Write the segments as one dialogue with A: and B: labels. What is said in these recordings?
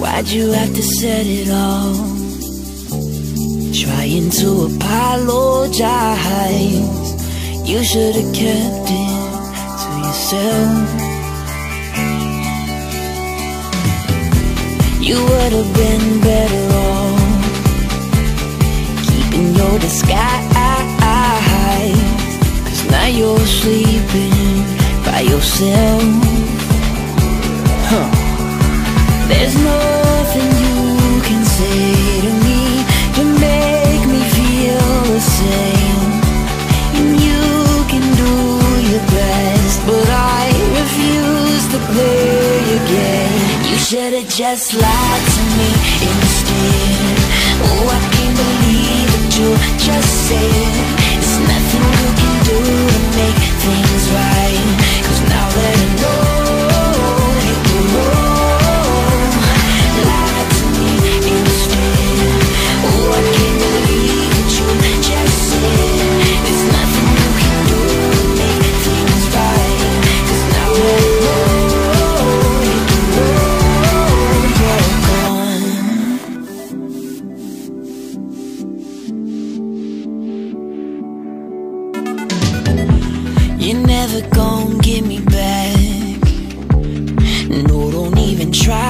A: Why'd you have to set it off? Trying to apologize. You should've kept it to yourself. You would've been better off Keeping your disguise. Cause now you're sleeping by yourself There's nothing you can say to me To make me feel the same. And you can do your best But I refuse to play your game You should've just lied to me instead. Oh, I can't believe that you just said You're never gonna get me back. No, don't even try.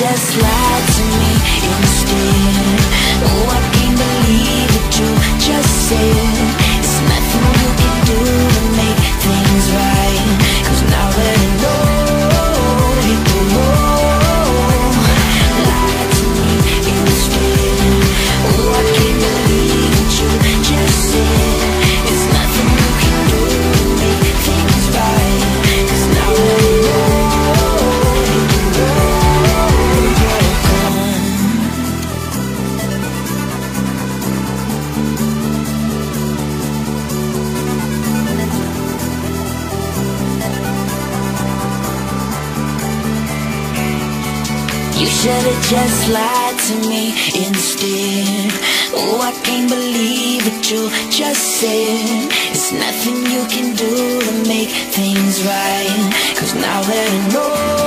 A: Just lied You should've just lied to me instead. Oh, I can't believe what you just said. There's nothing you can do to make things right. Cause now that I know.